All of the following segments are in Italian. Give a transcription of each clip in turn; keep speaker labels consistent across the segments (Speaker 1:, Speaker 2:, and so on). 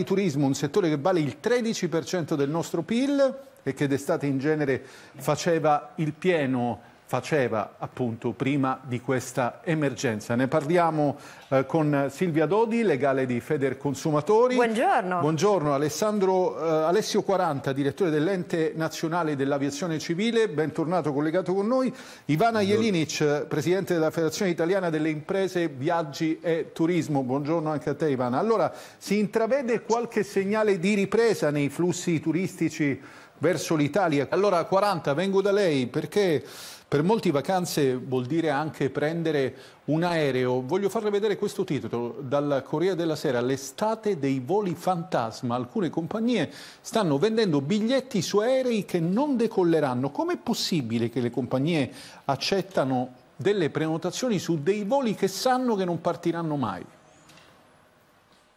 Speaker 1: Il turismo, un settore che vale il 13% del nostro PIL e che d'estate in genere faceva il pieno faceva appunto prima di questa emergenza. Ne parliamo eh, con Silvia Dodi, legale di Feder Consumatori.
Speaker 2: Buongiorno.
Speaker 1: Buongiorno. Alessandro, eh, Alessio 40, direttore dell'Ente Nazionale dell'Aviazione Civile, bentornato collegato con noi. Ivana Jelinic, presidente della Federazione Italiana delle Imprese Viaggi e Turismo. Buongiorno anche a te Ivana. Allora, si intravede qualche segnale di ripresa nei flussi turistici verso l'Italia? Allora 40, vengo da lei perché per molti vacanze vuol dire anche prendere un aereo. Voglio farle vedere questo titolo dal Corriere della Sera, l'estate dei voli fantasma. Alcune compagnie stanno vendendo biglietti su aerei che non decolleranno. Com'è possibile che le compagnie accettano delle prenotazioni su dei voli che sanno che non partiranno mai?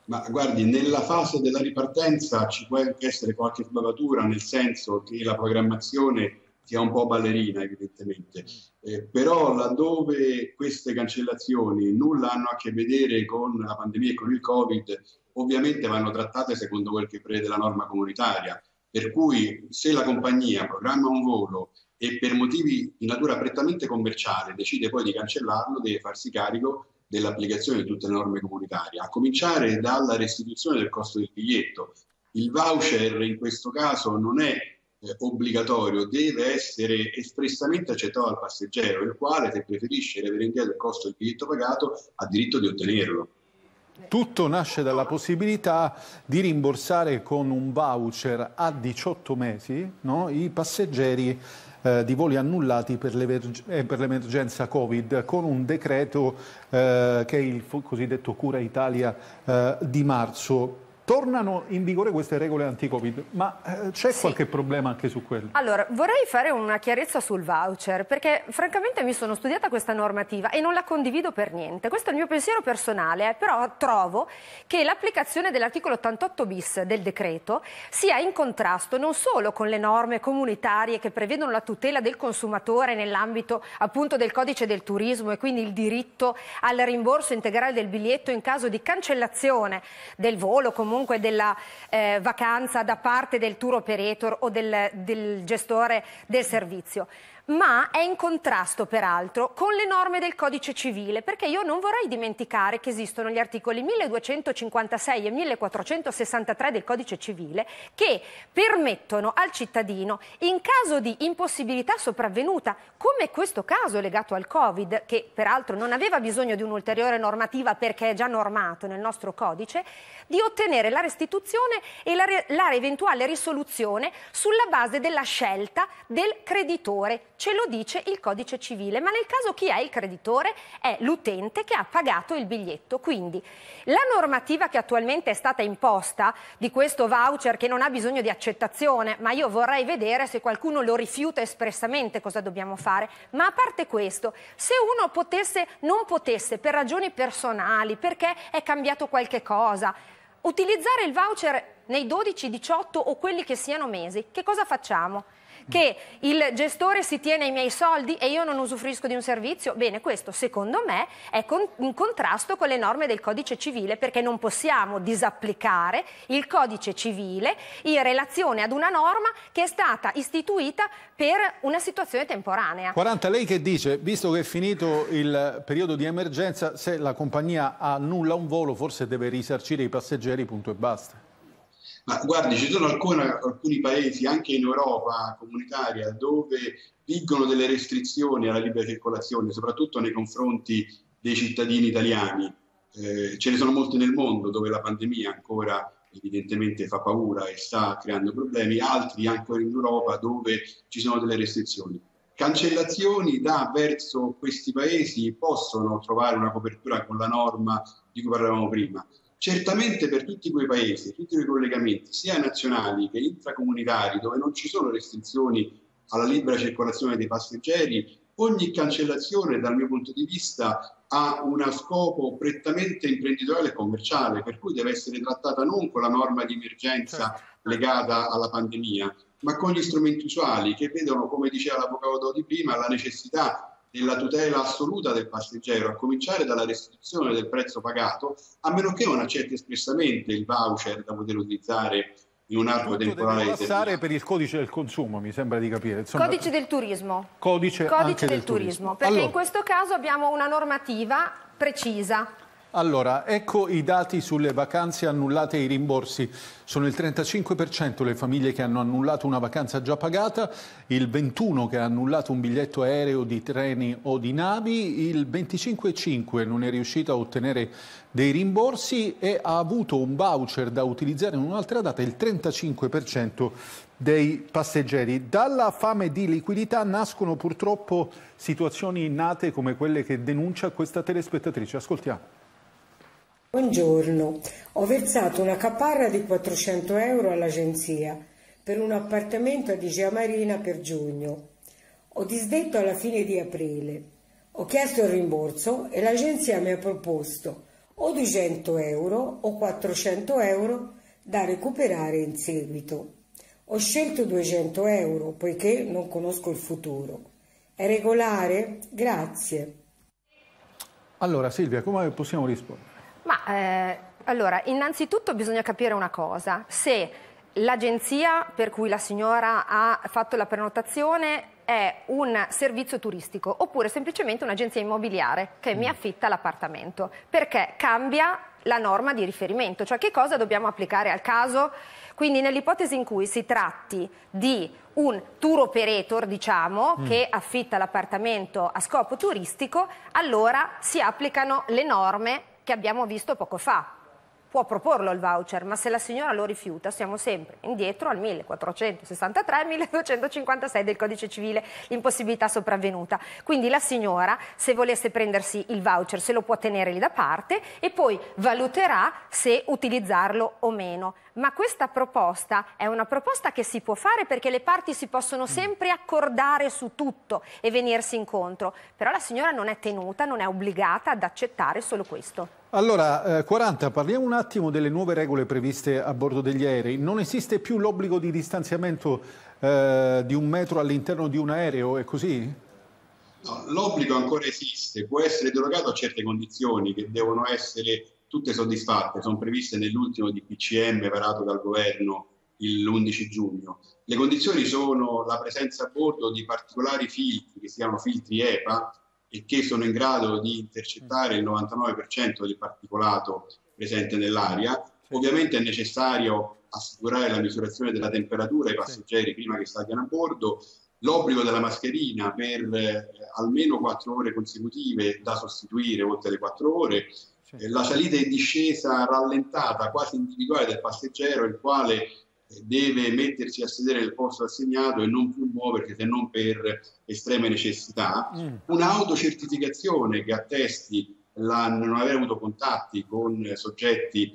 Speaker 3: Ma guardi, nella fase della ripartenza ci può essere qualche sbavatura, nel senso che la programmazione sia un po' ballerina evidentemente, eh, però laddove queste cancellazioni nulla hanno a che vedere con la pandemia e con il Covid, ovviamente vanno trattate secondo quel che prevede la norma comunitaria, per cui se la compagnia programma un volo e per motivi di natura prettamente commerciale decide poi di cancellarlo, deve farsi carico dell'applicazione di tutte le norme comunitarie, a cominciare dalla restituzione del costo del biglietto. Il voucher in questo caso non è eh, obbligatorio deve essere espressamente accettato dal passeggero, il quale, se preferisce avere indietro il costo del biglietto pagato, ha diritto di ottenerlo.
Speaker 1: Tutto nasce dalla possibilità di rimborsare con un voucher a 18 mesi no, i passeggeri eh, di voli annullati per eh, l'emergenza Covid con un decreto eh, che è il cosiddetto Cura Italia eh, di marzo. Tornano in vigore queste regole anti-Covid, ma eh, c'è sì. qualche problema anche su quello?
Speaker 2: Allora, vorrei fare una chiarezza sul voucher, perché francamente mi sono studiata questa normativa e non la condivido per niente. Questo è il mio pensiero personale, eh, però trovo che l'applicazione dell'articolo 88 bis del decreto sia in contrasto non solo con le norme comunitarie che prevedono la tutela del consumatore nell'ambito appunto del codice del turismo e quindi il diritto al rimborso integrale del biglietto in caso di cancellazione del volo, comunque comunque della eh, vacanza da parte del tour operator o del, del gestore del servizio ma è in contrasto peraltro con le norme del codice civile, perché io non vorrei dimenticare che esistono gli articoli 1256 e 1463 del codice civile che permettono al cittadino, in caso di impossibilità sopravvenuta, come questo caso legato al Covid, che peraltro non aveva bisogno di un'ulteriore normativa perché è già normato nel nostro codice, di ottenere la restituzione e la, la eventuale risoluzione sulla base della scelta del creditore ce lo dice il codice civile, ma nel caso chi è il creditore è l'utente che ha pagato il biglietto. Quindi la normativa che attualmente è stata imposta di questo voucher che non ha bisogno di accettazione, ma io vorrei vedere se qualcuno lo rifiuta espressamente cosa dobbiamo fare. Ma a parte questo, se uno potesse, non potesse per ragioni personali, perché è cambiato qualche cosa, utilizzare il voucher nei 12, 18 o quelli che siano mesi, che cosa facciamo? Che il gestore si tiene i miei soldi e io non usufruisco di un servizio, bene, questo secondo me è con, in contrasto con le norme del codice civile perché non possiamo disapplicare il codice civile in relazione ad una norma che è stata istituita per una situazione temporanea.
Speaker 1: 40, lei che dice, visto che è finito il periodo di emergenza, se la compagnia annulla un volo forse deve risarcire i passeggeri, punto e basta.
Speaker 3: Ma guardi, ci sono alcune, alcuni paesi, anche in Europa comunitaria, dove vigono delle restrizioni alla libera circolazione, soprattutto nei confronti dei cittadini italiani. Eh, ce ne sono molti nel mondo dove la pandemia ancora evidentemente fa paura e sta creando problemi, altri ancora in Europa dove ci sono delle restrizioni. Cancellazioni da verso questi paesi possono trovare una copertura con la norma di cui parlavamo prima, Certamente per tutti quei paesi, tutti quei collegamenti, sia nazionali che intracomunitari, dove non ci sono restrizioni alla libera circolazione dei passeggeri, ogni cancellazione dal mio punto di vista ha uno scopo prettamente imprenditoriale e commerciale, per cui deve essere trattata non con la norma di emergenza certo. legata alla pandemia, ma con gli strumenti usuali che vedono, come diceva l'avvocato di prima, la necessità della tutela assoluta del passeggero, a cominciare dalla restrizione del prezzo pagato, a meno che non accetti espressamente il voucher da poter utilizzare in un arco temporale
Speaker 1: deve passare per il codice del consumo, mi sembra di capire. Insomma,
Speaker 2: Codice del turismo.
Speaker 1: Codice,
Speaker 2: Codice
Speaker 1: anche
Speaker 2: del, turismo, perché
Speaker 1: Allora-
Speaker 2: in questo caso abbiamo una normativa precisa.
Speaker 1: Allora, ecco i dati sulle vacanze annullate e i rimborsi. Sono il 35% le famiglie che hanno annullato una vacanza già pagata, il 21% che ha annullato un biglietto aereo di treni o di navi, il 25,5% non è riuscito a ottenere dei rimborsi e ha avuto un voucher da utilizzare in un'altra data, il 35% dei passeggeri. Dalla fame di liquidità nascono purtroppo situazioni nate come quelle che denuncia questa telespettatrice. Ascoltiamo.
Speaker 4: Buongiorno, ho versato una caparra di 400 euro all'agenzia per un appartamento a Digea Marina per giugno. Ho disdetto alla fine di aprile. Ho chiesto il rimborso e l'agenzia mi ha proposto o 200 euro o 400 euro da recuperare in seguito. Ho scelto 200 euro poiché non conosco il futuro. È regolare? Grazie.
Speaker 1: Allora Silvia, come possiamo rispondere?
Speaker 2: Eh, allora, innanzitutto bisogna capire una cosa, se l'agenzia per cui la signora ha fatto la prenotazione è un servizio turistico oppure semplicemente un'agenzia immobiliare che mi affitta l'appartamento, perché cambia la norma di riferimento, cioè che cosa dobbiamo applicare al caso? Quindi nell'ipotesi in cui si tratti di un tour operator, diciamo, che affitta l'appartamento a scopo turistico, allora si applicano le norme che abbiamo visto poco fa. Può proporlo il voucher, ma se la signora lo rifiuta siamo sempre indietro al 1463-1256 del codice civile, l'impossibilità sopravvenuta. Quindi la signora, se volesse prendersi il voucher, se lo può tenere lì da parte e poi valuterà se utilizzarlo o meno. Ma questa proposta è una proposta che si può fare perché le parti si possono sempre accordare su tutto e venirsi incontro, però la signora non è tenuta, non è obbligata ad accettare solo questo.
Speaker 1: Allora, eh, 40, parliamo un attimo delle nuove regole previste a bordo degli aerei. Non esiste più l'obbligo di distanziamento eh, di un metro all'interno di un aereo, è così?
Speaker 3: No, l'obbligo ancora esiste, può essere derogato a certe condizioni che devono essere tutte soddisfatte, sono previste nell'ultimo DPCM varato dal governo l'11 giugno. Le condizioni sono la presenza a bordo di particolari filtri che si chiamano filtri EPA e che sono in grado di intercettare il 99% del particolato presente nell'aria. Ovviamente è necessario assicurare la misurazione della temperatura ai passeggeri prima che salgano a bordo, l'obbligo della mascherina per eh, almeno quattro ore consecutive da sostituire oltre le quattro ore, eh, la salita e discesa rallentata, quasi individuale del passeggero, il quale deve mettersi a sedere nel posto assegnato e non più muoversi se non per estreme necessità,
Speaker 1: Mm.
Speaker 3: un'autocertificazione che attesti la, non aver avuto contatti con soggetti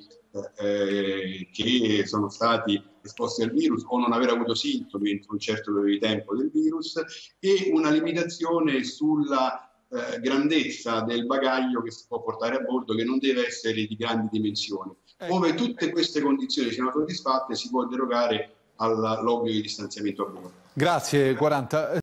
Speaker 3: eh, che sono stati esposti al virus o non aver avuto sintomi entro un certo periodo di tempo del virus e una limitazione sulla eh, grandezza del bagaglio che si può portare a bordo che non deve essere di grandi dimensioni.
Speaker 1: Ecco.
Speaker 3: Ove tutte queste condizioni siano soddisfatte si può derogare all'obbligo di distanziamento a bordo.
Speaker 1: Grazie, 40.